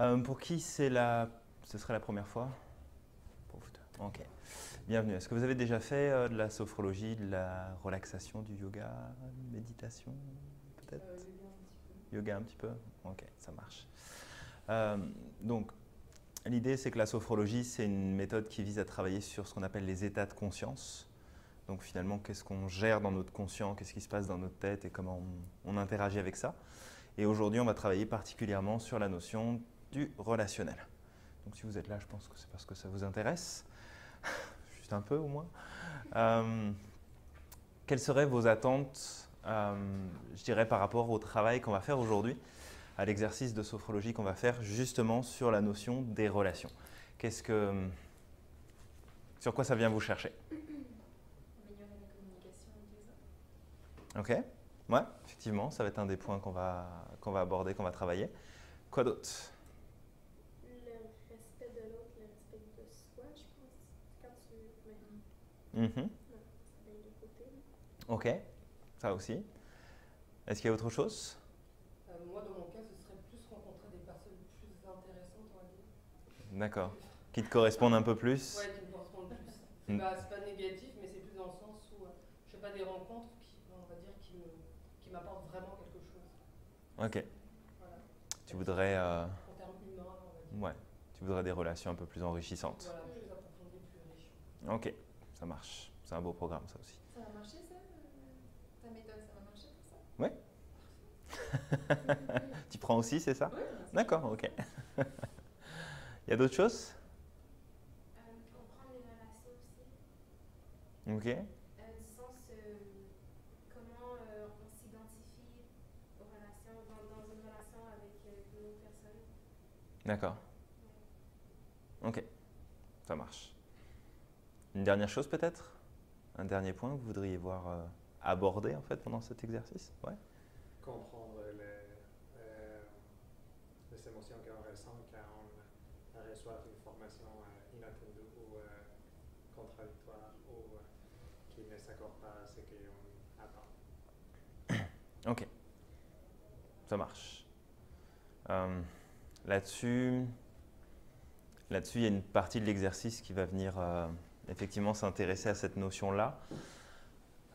Euh, pour qui c'est la... ce serait la première fois? Pour vous deux. Ok. Bienvenue. Est-ce que vous avez déjà fait euh, de la sophrologie, de la relaxation, du yoga, méditation peut-être? Yoga un petit peu? Ok, ça marche. Euh, donc, l'idée c'est que la sophrologie, c'est une méthode qui vise à travailler sur ce qu'on appelle les états de conscience. Donc finalement, qu'est-ce qu'on gère dans notre conscient, qu'est-ce qui se passe dans notre tête? Et comment on, on interagit avec ça? Et aujourd'hui, on va travailler particulièrement sur la notion du relationnel. Donc si vous êtes là, je pense que c'est parce que ça vous intéresse, juste un peu au moins. Euh, quelles seraient vos attentes, euh, je dirais, par rapport au travail qu'on va faire aujourd'hui, à l'exercice de sophrologie qu'on va faire justement sur la notion des relations? Qu'est-ce que, sur quoi ça vient vous chercher? Améliorer la communication avec les autres. Ok, ouais, effectivement, ça va être un des points qu'on va, qu'on va aborder, qu'on va travailler. Quoi d'autre Le respect de l'autre, le respect de soi, je pense. Quand Mhm. Ok, ça aussi. Est-ce qu'il y a autre chose? Euh, moi, dans mon cas, ce serait plus rencontrer des personnes plus intéressantes, on va dire. D'accord. Qui te correspondent un peu plus? Ouais, qui me correspondent plus. C'est pas, pas négatif, mais c'est plus dans le sens où euh, je fais pas des rencontres qui, on va dire, qui m'apportent vraiment quelque chose. Ok. Voilà. Tu voudrais, euh, En termes humains, on va dire. ouais, tu voudrais des relations un peu plus enrichissantes. Voilà, plus approfondies, plus riches. Ok, ça marche. C'est un beau programme, ça aussi. Ça va marcher, ça euh, Ta méthode, ça va marcher pour ça? Tu prends aussi, c'est ça? Oui, D'accord, ok. Il y a d'autres choses? Euh, Comprendre les relations aussi. Ok. Euh, du sens, euh, comment on s'identifie aux relations, dans, dans une relation avec une autre personne. D'accord. Ok, ça marche. Une dernière chose peut-être? Un dernier point que vous voudriez voir euh, abordé en fait pendant cet exercice? Ouais. comprendre les, euh, les émotions qu'on ressent quand on reçoit une formation euh, inattendue ou euh, contradictoire ou euh, qui ne s'accorde pas à ce qu'on attend. Ok, ça marche. Là-dessus, là-dessus, il y a une partie de l'exercice qui va venir effectivement s'intéresser à cette notion-là.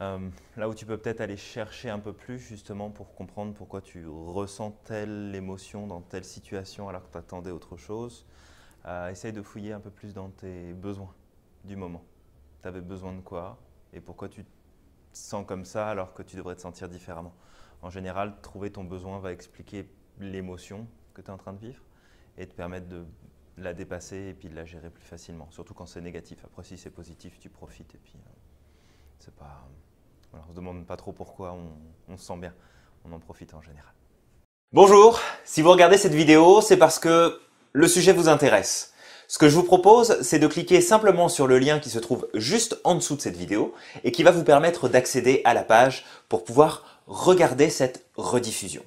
Euh, là où tu peux peut-être aller chercher un peu plus justement pour comprendre pourquoi tu ressens telle émotion dans telle situation alors que tu attendais autre chose. Euh, essaye de fouiller un peu plus dans tes besoins du moment. Tu avais besoin de quoi et pourquoi tu te sens comme ça alors que tu devrais te sentir différemment. En général, trouver ton besoin va expliquer l'émotion que tu es en train de vivre et te permettre de la dépasser et puis de la gérer plus facilement, surtout quand c'est négatif. Après, si c'est positif, tu profites et puis euh, c'est pas. On se demande pas trop pourquoi on se sent bien. On en profite en général. Bonjour, si vous regardez cette vidéo, c'est parce que le sujet vous intéresse. Ce que je vous propose, c'est de cliquer simplement sur le lien qui se trouve juste en dessous de cette vidéo et qui va vous permettre d'accéder à la page pour pouvoir regarder cette rediffusion.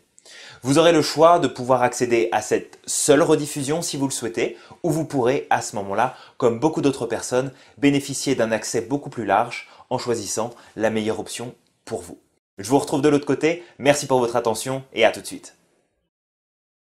Vous aurez le choix de pouvoir accéder à cette seule rediffusion si vous le souhaitez, ou vous pourrez à ce moment-là, comme beaucoup d'autres personnes, bénéficier d'un accès beaucoup plus large en choisissant la meilleure option pour vous. Je vous retrouve de l'autre côté, merci pour votre attention et à tout de suite.